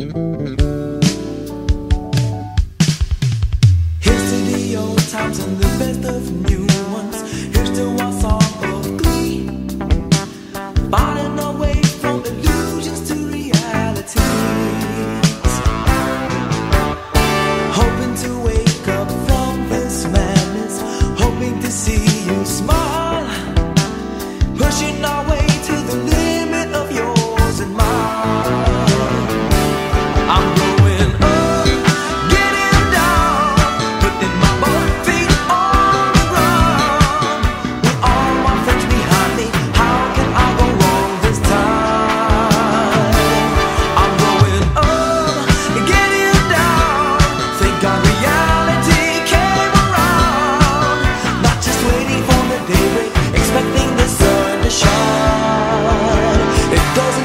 Here's to the old times and the best of new ones. Here's to us all.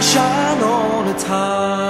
Shine all the time.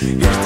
Here's